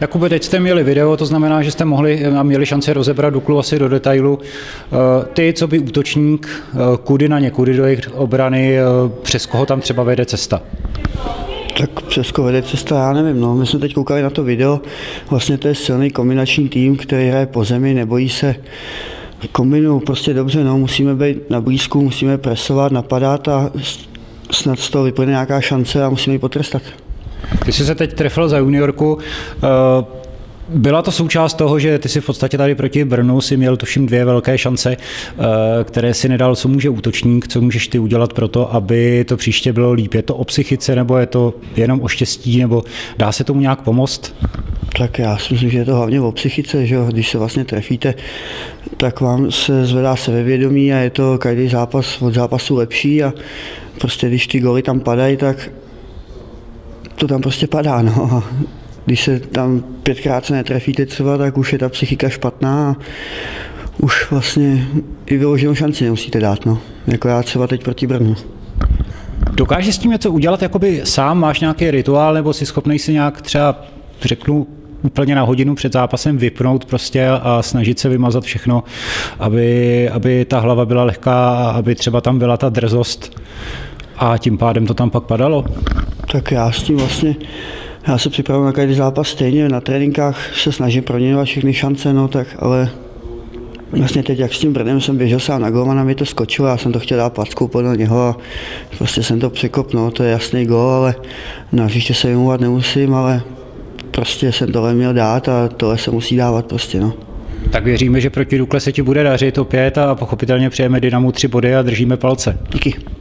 Jakube, teď jste měli video, to znamená, že jste mohli a měli šanci rozebrat Duklu asi do detailu. Eh, ty, co by útočník, eh, kudy na ně, kudy do jejich obrany, eh, přes koho tam třeba vede cesta? Tak přes vede cesta, já nevím, no. My jsme teď koukali na to video, vlastně to je silný kombinační tým, který hraje po zemi, nebojí se kombinují prostě dobře, no, musíme být na blízku, musíme presovat, napadat a snad z toho vyplyne nějaká šance a musíme ji potrestat. Ty jsi se teď trefil za juniorku. Eh, byla to součást toho, že ty si v podstatě tady proti Brnu si měl tuším dvě velké šance, eh, které si nedal, co může útočník, co můžeš ty udělat pro to, aby to příště bylo líp. Je to o psychice, nebo je to jenom o štěstí, nebo dá se tomu nějak pomoct? Tak já si myslím, že je to hlavně o psychice, že když se vlastně trefíte, tak vám se zvedá sebevědomí a je to každý zápas od zápasu lepší a prostě když ty goly tam padají, tak to tam prostě padá. No. Když se tam pětkrát se netrefíte třeba, tak už je ta psychika špatná a už vlastně i vyloženou šanci nemusíte dát. No. Jako já třeba teď proti Brnu. Dokážeš s tím něco udělat jakoby sám? Máš nějaký rituál nebo jsi schopný si nějak třeba, řeknu, úplně na hodinu před zápasem vypnout prostě a snažit se vymazat všechno, aby, aby ta hlava byla lehká, aby třeba tam byla ta drzost a tím pádem to tam pak padalo? Tak já s tím vlastně, já se připravuji na každý zápas stejně, na tréninkách se snažím proměňovat všechny šance, no tak ale Vlastně teď, jak s tím Brnem jsem běžel sám na golmana, mi to skočilo, já jsem to chtěl dát plackou podle něho a prostě jsem to překop, no, to je jasný gol, ale na hřiště se vymluvat nemusím, ale prostě jsem tohle měl dát a tohle se musí dávat prostě, no. Tak věříme, že proti Dukle se ti bude dařit opět a pochopitelně přejeme Dynamu tři body a držíme palce. Díky.